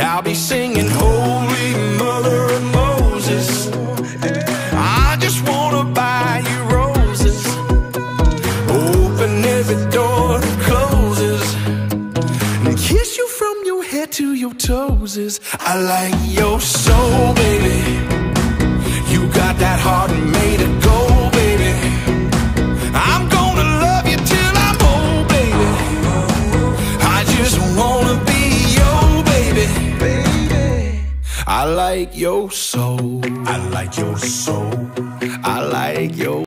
I'll be singing Holy Mother of Moses I just wanna buy you roses. Open every door that closes And kiss you from your head to your toes. I like your soul, I like your soul I like your soul. I like your